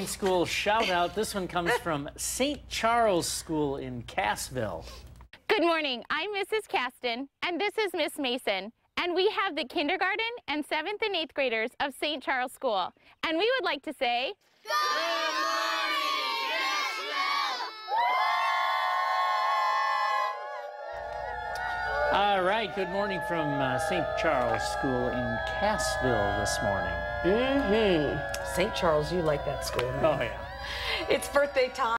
School shout out. This one comes from St. Charles School in Cassville. Good morning. I'm Mrs. Caston, and this is Miss Mason. And we have the kindergarten and 7th and 8th graders of St. Charles School. And we would like to say, Good morning, Cassville! All right, good morning from uh, St. Charles School in Cassville this morning. Mm-hmm. St. Charles, you like that school, man. Oh, yeah. It's birthday time.